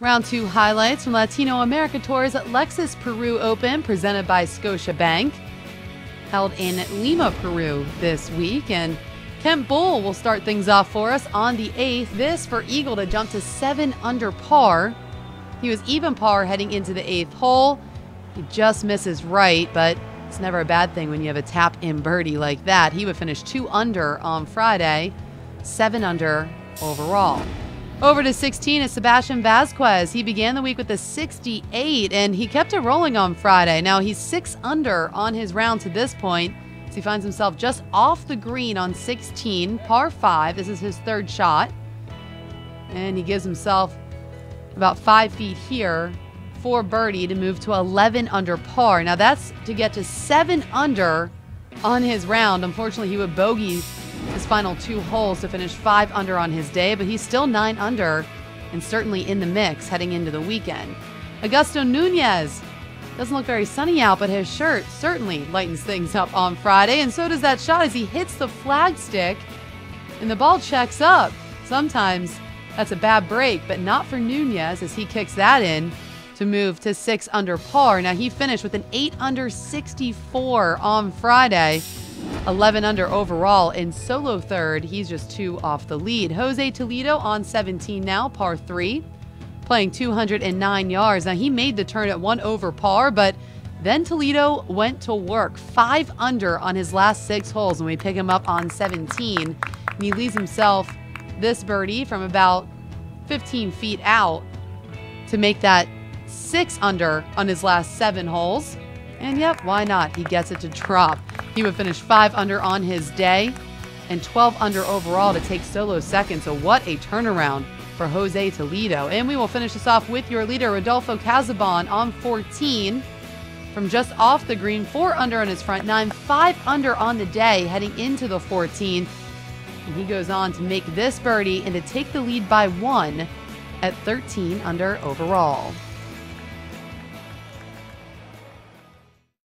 Round two highlights from Latinoamérica Tour's Lexus Peru Open presented by Scotiabank. Held in Lima, Peru this week. And Kent Bulle will start things off for us on the 8th. This for Eagle to jump to 7 under par. He was even par heading into the 8th hole. He just misses right, but it's never a bad thing when you have a tap in birdie like that. He would finish 2 under on Friday, 7 under overall. Over to 16 is Sebastian Vasquez. He began the week with a 68 and he kept it rolling on Friday. Now he's 6 under on his round to this point. So he finds himself just off the green on 16, par 5. This is his third shot. And he gives himself about 5 feet here for birdie to move to 11 under par. Now that's to get to 7 under on his round. Unfortunately, he would bogey his final two holes to finish five under on his day, but he's still nine under and certainly in the mix heading into the weekend. Augusto Nunez doesn't look very sunny out, but his shirt certainly lightens things up on Friday, and so does that shot as he hits the flagstick and the ball checks up. Sometimes that's a bad break, but not for Nunez as he kicks that in to move to six under par. Now he finished with an eight under 64 on Friday. 11 under overall in solo third. He's just two off the lead. Jose Toledo on 17 now, par three, playing 209 yards. Now he made the turn at one over par, but then Toledo went to work, five under on his last six holes when we pick him up on 17. And he leaves himself this birdie from about 15 feet out to make that six under on his last seven holes. And yep, why not? He gets it to drop. He would finish 5 under on his day and 12 under overall to take solo second. So, what a turnaround for Jose Toledo. And we will finish this off with your leader, Rodolfo Cazaubon, on 14 from just off the green, 4 under on his front nine, 5 under on the day heading into the 14. And he goes on to make this birdie and to take the lead by one at 13 under overall.